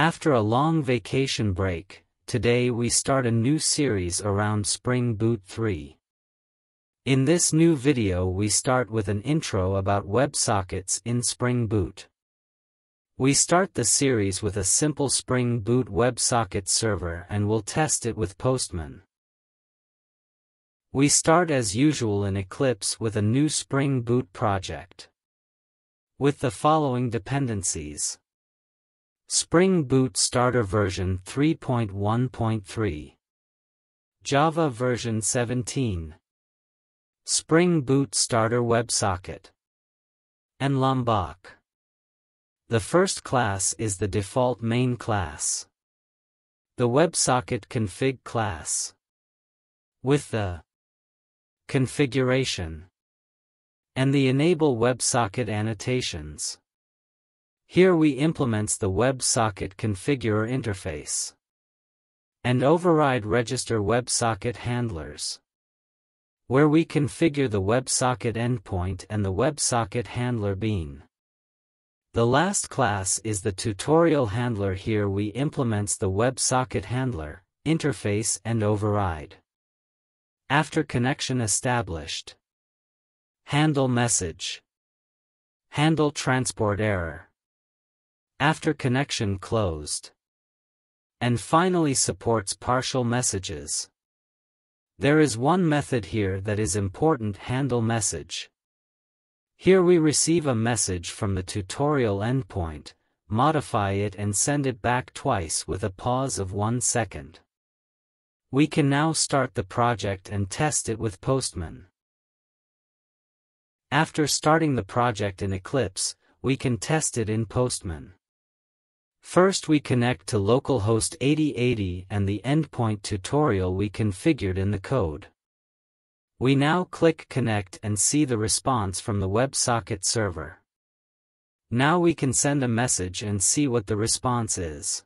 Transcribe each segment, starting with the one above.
After a long vacation break, today we start a new series around Spring Boot 3. In this new video we start with an intro about WebSockets in Spring Boot. We start the series with a simple Spring Boot WebSocket server and we'll test it with Postman. We start as usual in Eclipse with a new Spring Boot project. With the following dependencies. Spring Boot Starter version 3.1.3 Java version 17 Spring Boot Starter WebSocket and Lombok the first class is the default main class. The WebSocket config class. With the configuration and the enable WebSocket annotations. Here we implements the WebSocket configurer interface and override register WebSocket handlers where we configure the WebSocket endpoint and the WebSocket handler bean. The last class is the tutorial handler here we implements the WebSocket handler, interface and override. After connection established. Handle message. Handle transport error. After connection closed. And finally supports partial messages. There is one method here that is important handle message. Here we receive a message from the tutorial endpoint, modify it and send it back twice with a pause of one second. We can now start the project and test it with Postman. After starting the project in Eclipse, we can test it in Postman. First we connect to localhost 8080 and the endpoint tutorial we configured in the code. We now click Connect and see the response from the WebSocket server. Now we can send a message and see what the response is.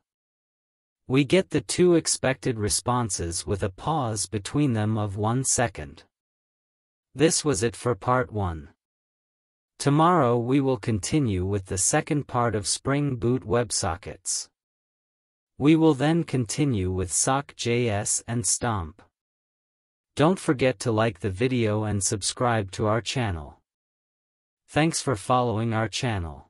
We get the two expected responses with a pause between them of one second. This was it for part 1. Tomorrow we will continue with the second part of Spring Boot WebSockets. We will then continue with Sock.js and STOMP. Don't forget to like the video and subscribe to our channel. Thanks for following our channel.